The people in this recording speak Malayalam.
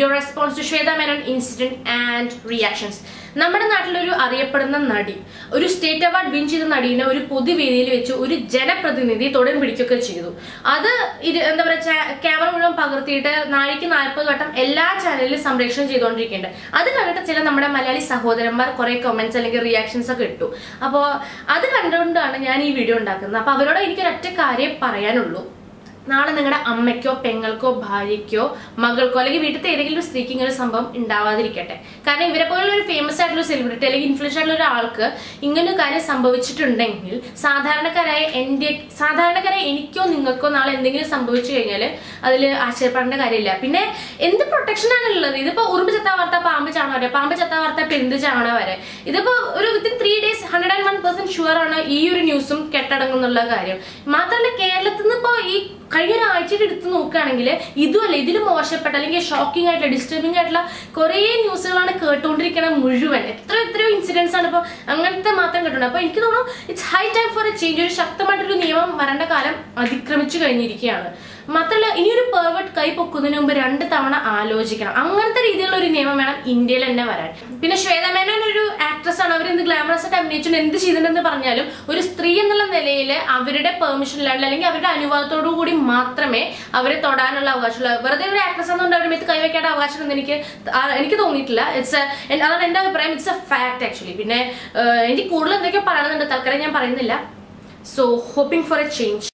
Your response to Shweta Menon incident and reactions. നമ്മുടെ നാട്ടിലൊരു അറിയപ്പെടുന്ന നടി ഒരു സ്റ്റേറ്റ് അവാർഡ് വിൻ ചെയ്ത നടീനെ ഒരു പൊതുവേദിയിൽ വെച്ച് ഒരു ജനപ്രതിനിധി തൊടം പിടിക്കുകയൊക്കെ ചെയ്തു. അത് ഇത് എന്താ പറയുക ക്യാമറ മുഴുവൻ പകർത്തിയിട്ട് നാഴിക്ക് നാൽപ്പത് വട്ടം എല്ലാ ചാനലിലും സംപ്രേഷണം ചെയ്തുകൊണ്ടിരിക്കുന്നുണ്ട്. അത് കണ്ടിട്ട് ചില നമ്മുടെ മലയാളി സഹോദരന്മാർ കുറെ കമന്റ്സ് അല്ലെങ്കിൽ റിയാക്ഷൻസ് ഒക്കെ ഇട്ടു. അപ്പോൾ അത് കണ്ടുകൊണ്ടാണ് ഞാൻ ഈ വീഡിയോ ഉണ്ടാക്കുന്നത്. അപ്പോൾ അവരോട് എനിക്കൊരൊറ്റ കാര്യം പറയാനുള്ളൂ. നാളെ നിങ്ങളുടെ അമ്മയ്ക്കോ പെങ്ങൾക്കോ ഭാര്യയ്ക്കോ മകൾക്കോ അല്ലെങ്കിൽ വീട്ടിലത്തെ ഏതെങ്കിലും ഒരു സ്ത്രീക്ക് ഇങ്ങനെ സംഭവം ഉണ്ടാവാതിരിക്കട്ടെ. കാരണം ഇവരെ പോലുള്ള ഒരു ഫേമസ് ആയിട്ടുള്ള സെലിബ്രിറ്റി അല്ലെങ്കിൽ ഇൻഫ്ലുവൻസ് ആയിട്ടുള്ള ഒരാൾക്ക് ഇങ്ങനെ കാര്യം സംഭവിച്ചിട്ടുണ്ടെങ്കിൽ സാധാരണക്കാരായ എന്റെ സാധാരണക്കാരായ എനിക്കോ നിങ്ങൾക്കോ നാളെ എന്തെങ്കിലും സംഭവിച്ചു കഴിഞ്ഞാൽ അതിൽ ആശ്ചര്യപ്പെടേണ്ട കാര്യമില്ല. പിന്നെ എന്ത് പ്രൊട്ടക്ഷൻ ആണ് ഉള്ളത്? ഇതിപ്പോ ഉറുമ്പ് ചത്താ വാർത്ത പാമ്പ് ചാണ വരെ. പാമ്പ് ചത്താ വാർത്ത പെന്ത് ചാണ വരെ. ഇതിപ്പോ ഒരു within three days hundred and percent sure ആണ് ഈ ഒരു ന്യൂസും കെട്ടടങ്ങുന്നുള്ള കാര്യം. മാത്രമല്ല കേരളത്തിൽ നിന്ന് ഇപ്പോൾ ഈ കഴിഞ്ഞ ഒരാഴ്ചയിൽ എടുത്ത് നോക്കുകയാണെങ്കിൽ ഇതുമല്ല ഇതിലും മോശപ്പെട്ട അല്ലെങ്കിൽ ഷോക്കിംഗ് ആയിട്ടുള്ള ഡിസ്റ്റർബിംഗ് ആയിട്ടുള്ള കുറേ ന്യൂസുകളാണ് കേട്ടുകൊണ്ടിരിക്കുന്നത് മുഴുവൻ. എത്ര എത്രയോ ഇൻസിഡൻസ് ആണ് ഇപ്പോൾ അങ്ങനത്തെ മാത്രം കേട്ടുണ്ട് അപ്പോൾ എനിക്ക് തോന്നുന്നു it's high time for a change ഒരു ശക്തമായിട്ടൊരു നിയമം വരേണ്ട കാലം അതിക്രമിച്ചു കഴിഞ്ഞിരിക്കുകയാണ്. മാത്രമല്ല ഇനിയൊരു പെർവേർട്ട് കൈ പൊക്കുന്നതിന് മുമ്പ് രണ്ട് തവണ ആലോചിക്കണം. അങ്ങനത്തെ രീതിയിലുള്ള ഒരു നിയമം വേണം ഇന്ത്യയിൽ തന്നെ വരാൻ. പിന്നെ ശ്വേത മേനോൻ ഒരു ആക്ട്രസ് ആണ്. അവർ എന്ത് ഗ്ലാമറസ് ആയിട്ട് അഭിനയിച്ചു എന്ത് ചെയ്തിട്ടുണ്ടെന്ന് പറഞ്ഞാലും ഒരു സ്ത്രീ എന്നുള്ള നിലയിൽ അവരുടെ പെർമിഷൻ ഇല്ലാണ്ട് അല്ലെങ്കിൽ അവരുടെ അനുവാദത്തോടു കൂടി മാത്രമേ അവരെ തൊടാനുള്ള അവകാശമുള്ളൂ. വെറുതെ ഒരു ആക്ട്രസ് എന്നുകൊണ്ട് അവരുടെ മേത്ത് കൈവയ്ക്കേണ്ട അവകാശം എന്ന് എനിക്ക് എനിക്ക് തോന്നിയിട്ടില്ല. ഇറ്റ്സ് അതാണ് എന്റെ അഭിപ്രായം. ഇറ്റ്സ് എ ഫാക്ട് ആക്ച്വലി പിന്നെ എനിക്ക് കൂടുതൽ എന്തൊക്കെയോ പറയണമെന്നുണ്ട് തൽക്കാലം ഞാൻ പറയുന്നില്ല. So hoping for a change